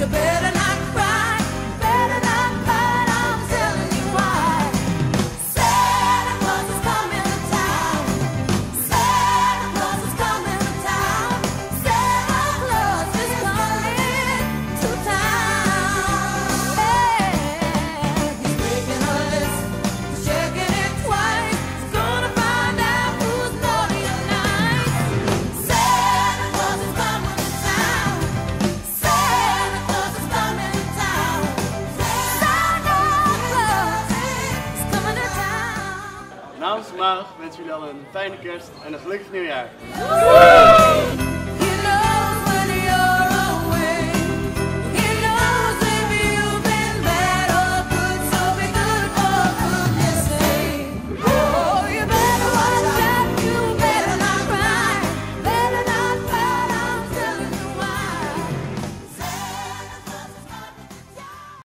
you better namens de Maag wensen jullie al een fijne kerst en een gelukkig nieuwjaar.